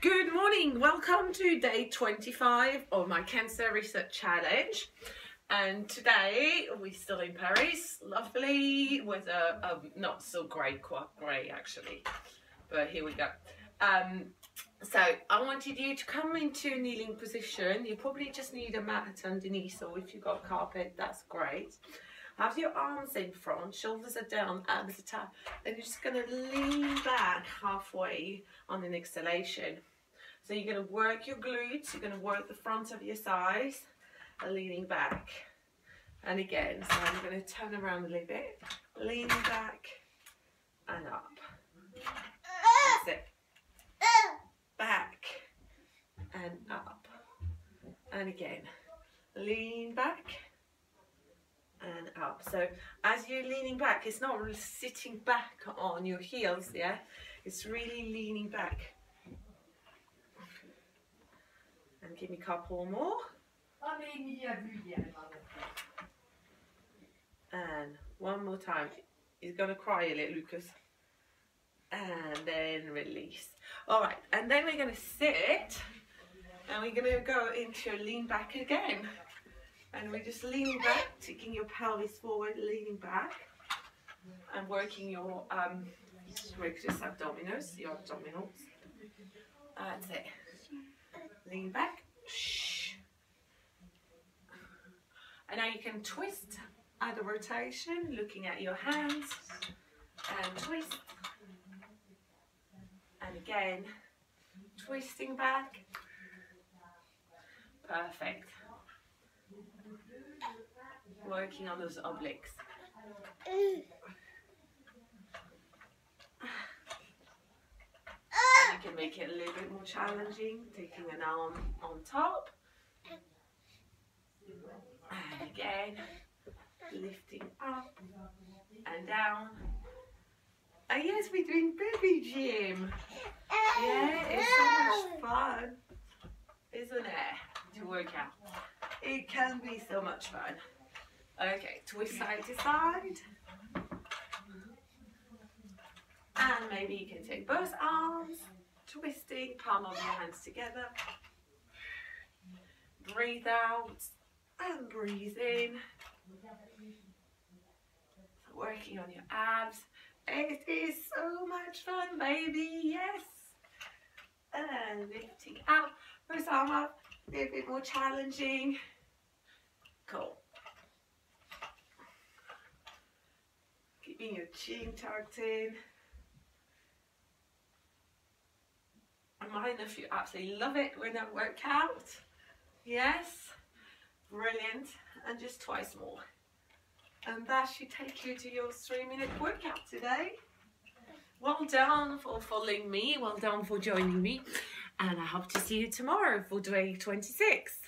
Good morning, welcome to day 25 of my Cancer Research Challenge. And today we're still in Paris, lovely weather, um, not so grey, quite grey actually, but here we go. Um, so I wanted you to come into a kneeling position. You probably just need a mat underneath, or if you've got carpet, that's great. Have your arms in front, shoulders are down, arms are tight. Then you're just going to lean back halfway on an exhalation. So you're going to work your glutes, you're going to work the front of your thighs, leaning back. And again, so I'm going to turn around a little bit, lean back and up. That's it. Back and up. And again, lean back up. So as you're leaning back, it's not really sitting back on your heels, yeah? It's really leaning back. And give me a couple more. And one more time. He's gonna cry a little, Lucas. And then release. All right, and then we're gonna sit and we're gonna go into a lean back again. And we're just leaning back, taking your pelvis forward, leaning back, and working your um, rectus abdominis, your abdominals. That's it. Lean back. And now you can twist at the rotation, looking at your hands, and twist. And again, twisting back. Perfect working on those obliques. you can make it a little bit more challenging, taking an arm on top. And again, lifting up and down. And yes, we're doing baby gym. Yeah, it's so much fun, isn't it, to work out. It can be so much fun. Okay, twist side to side. And maybe you can take both arms, twisting, palm of your hands together. Breathe out and breathe in. Working on your abs. It is so much fun, baby, yes. And lifting out, first arm up, a little bit more challenging. Cool. keeping your chin tucked in. Mine if you absolutely love it when I work out. Yes, brilliant. And just twice more. And that should take you to your three minute workout today. Well done for following me. Well done for joining me. And I hope to see you tomorrow for day 26.